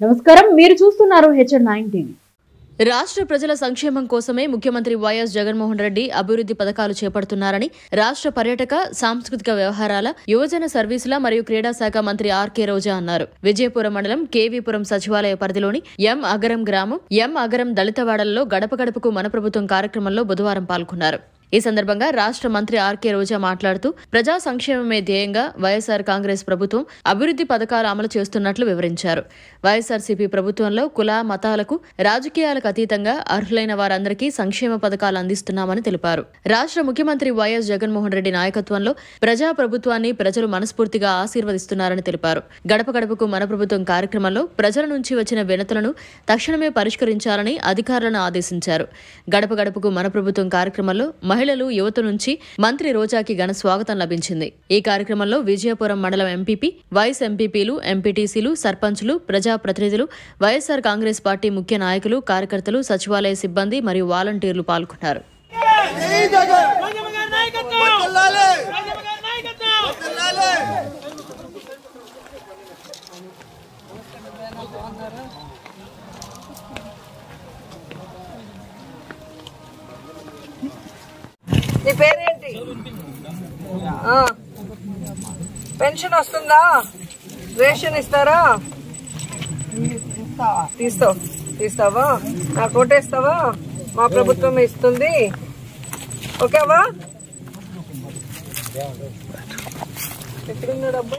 నమస్కారం. మీరు చూస్తున్నారు హెచ్ఎన్ నైన్ టీవీ. రాష్ట్ర ప్రజల సంక్షేమం కోసమే ముఖ్యమంత్రి వైఎస్ జగన్మోహన్ రెడ్డి అభివృద్ధి పథకాలు చేపడుతున్నారని రాష్ట్ర పర్యాటక సాంస్కృతిక వ్యవహారాల యువజన సర్వీసుల మరియు క్రీడా శాఖ మంత్రి ఆర్కే రోజా అన్నారు. విజయపురం మండలం కేవీపురం సచివాలయ పరిధిలోని ఎం అగరం గ్రామం ఎం అగరం దళితవాడల్లో గడప గడపకు మన ప్రభుత్వం కార్యక్రమంలో బుధవారం పాల్గొన్నారు. ఈ సందర్భంగా రాష్ట్ర మంత్రి ఆర్కే రోజా మాట్లాడుతూ ప్రజా సంక్షేమమే ధ్యేయంగా వైఎస్ఆర్ కాంగ్రెస్ ప్రభుత్వం అభివృద్ధి పథకాలు అమలు చేస్తున్నట్లు వివరించారు. వైఎస్ఆర్సీపీ ప్రభుత్వంలో కుల మతాలకు రాజకీయాలకు అతీతంగా అర్హులైన వారందరికీ సంక్షేమ పథకాలు అందిస్తున్నామని తెలిపారు. రాష్ట్ర ముఖ్యమంత్రి వైఎస్ జగన్మోహన్ రెడ్డి నాయకత్వంలో ప్రజా ప్రభుత్వాన్ని ప్రజలు మనస్ఫూర్తిగా ఆశీర్వదిస్తున్నారని తెలిపారు. గడప గడపకు మన ప్రభుత్వం కార్యక్రమంలో ప్రజల నుంచి వచ్చిన వినతులను తక్షణమే పరిష్కరించాలని అధికారులను ఆదేశించారు. గడప గడపకు మన ప్రభుత్వం కార్యక్రమంలో మహిళలు యువత నుంచి మంత్రి రోజాకి ఘన స్వాగతం లభించింది. ఈ కార్యక్రమంలో విజయపురం మండలం ఎంపీపీ వైస్ ఎంపీపీలు ఎంపీటీసీలు సర్పంచులు ప్రజాప్రతినిధులు వైఎస్ఆర్ కాంగ్రెస్ పార్టీ ముఖ్య నాయకులు కార్యకర్తలు సచివాలయ సిబ్బంది మరియు వాలంటీర్లు పాల్గొన్నారు. నీ పేరేంటి? పెన్షన్ వస్తుందా? రేషన్ ఇస్తారా? తీస్తావు? తీస్తావా? నాకు ఓటేస్తావా? మా ప్రభుత్వం ఇస్తుంది. ఓకేవా? ఎక్కడున్నా డబ్బు